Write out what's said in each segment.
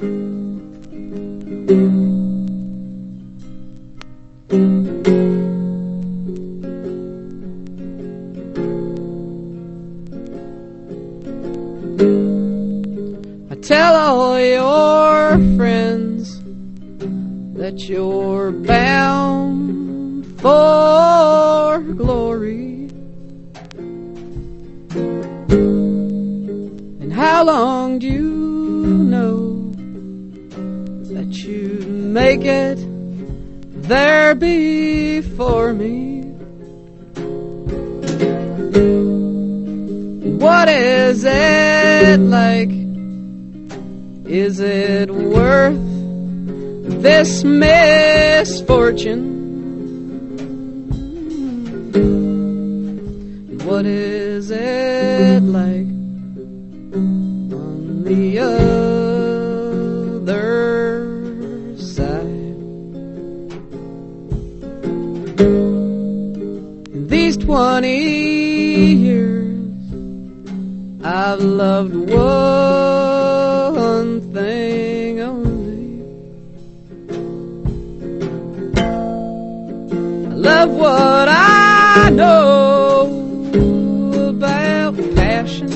I tell all your friends that you're bound for glory. And how long do you make it there before me? What is it like? Is it worth this misfortune? What is it I've loved one thing only. I love what I know about passion.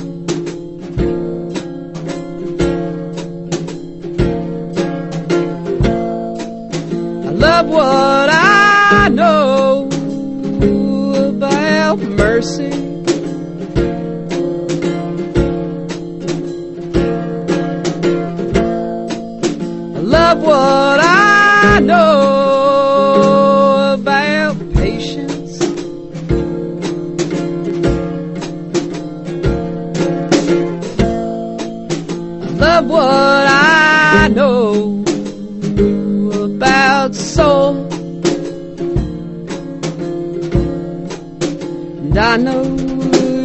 I love what I know about mercy. Love what I know about patience. I love what I know about soul. And I know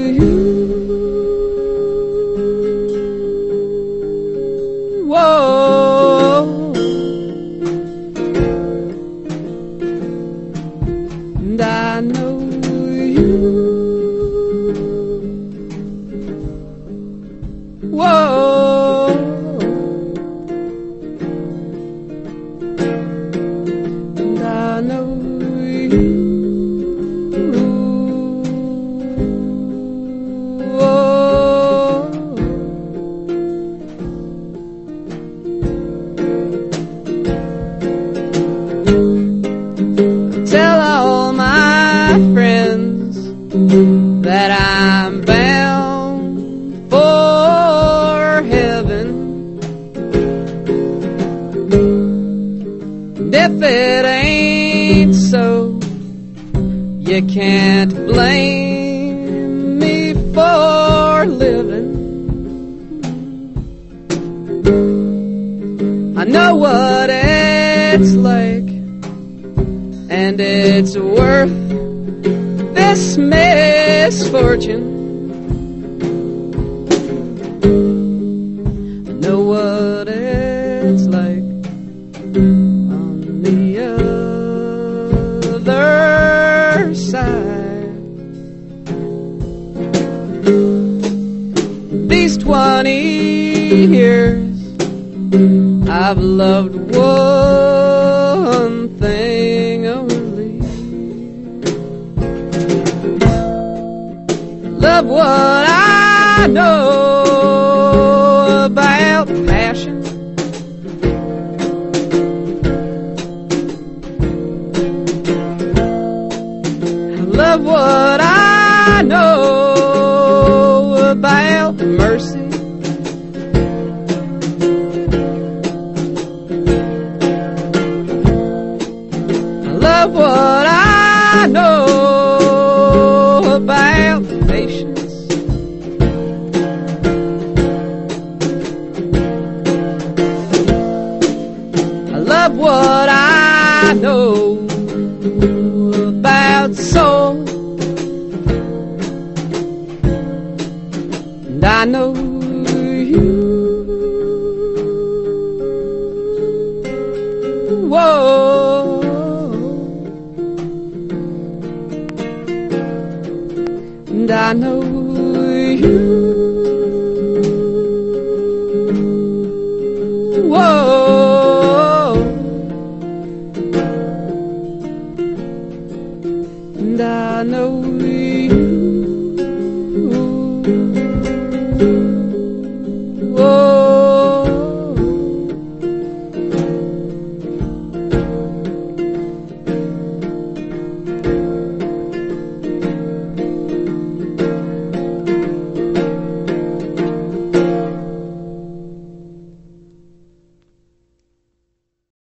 you. Whoa. You. You can't blame me for living. I know what it's like, and it's worth this misfortune. 20 years I've loved one thing only. Love what I know about passion. Love what I know What I know about patience. I love what I know about soul. And I know you. And I know you.